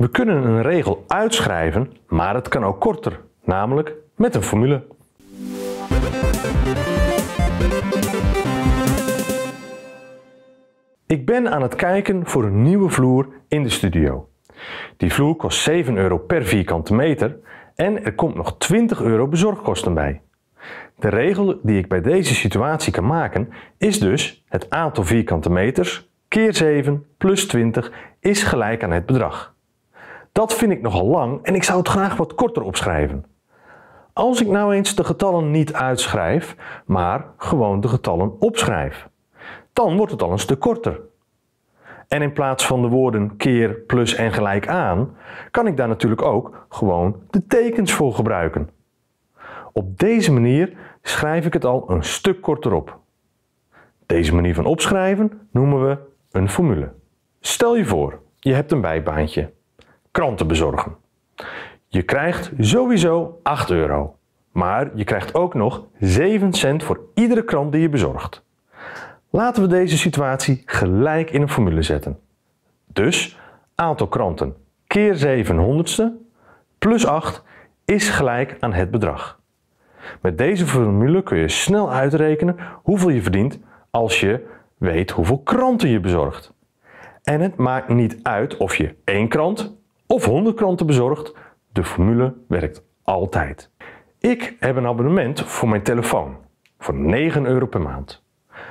We kunnen een regel uitschrijven, maar het kan ook korter, namelijk met een formule. Ik ben aan het kijken voor een nieuwe vloer in de studio. Die vloer kost 7 euro per vierkante meter en er komt nog 20 euro bezorgkosten bij. De regel die ik bij deze situatie kan maken is dus het aantal vierkante meters keer 7 plus 20 is gelijk aan het bedrag. Dat vind ik nogal lang en ik zou het graag wat korter opschrijven. Als ik nou eens de getallen niet uitschrijf, maar gewoon de getallen opschrijf, dan wordt het al een stuk korter. En in plaats van de woorden keer, plus en gelijk aan, kan ik daar natuurlijk ook gewoon de tekens voor gebruiken. Op deze manier schrijf ik het al een stuk korter op. Deze manier van opschrijven noemen we een formule. Stel je voor, je hebt een bijbaantje. Kranten bezorgen. Je krijgt sowieso 8 euro. Maar je krijgt ook nog 7 cent voor iedere krant die je bezorgt. Laten we deze situatie gelijk in een formule zetten. Dus aantal kranten keer 7 honderdste plus 8 is gelijk aan het bedrag. Met deze formule kun je snel uitrekenen hoeveel je verdient als je weet hoeveel kranten je bezorgt. En het maakt niet uit of je één krant of 100 kranten bezorgt, de formule werkt altijd. Ik heb een abonnement voor mijn telefoon voor 9 euro per maand.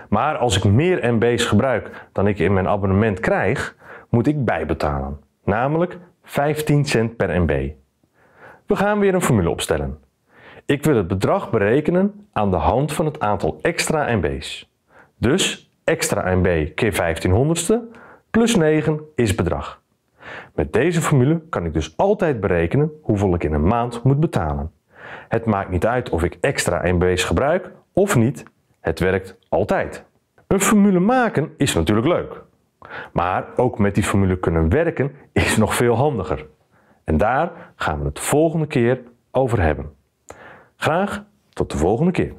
Maar als ik meer MB's gebruik dan ik in mijn abonnement krijg, moet ik bijbetalen, namelijk 15 cent per MB. We gaan weer een formule opstellen. Ik wil het bedrag berekenen aan de hand van het aantal extra MB's. Dus extra MB keer 1500ste plus 9 is bedrag. Met deze formule kan ik dus altijd berekenen hoeveel ik in een maand moet betalen. Het maakt niet uit of ik extra MB's gebruik of niet, het werkt altijd. Een formule maken is natuurlijk leuk. Maar ook met die formule kunnen werken is nog veel handiger. En daar gaan we het volgende keer over hebben. Graag tot de volgende keer.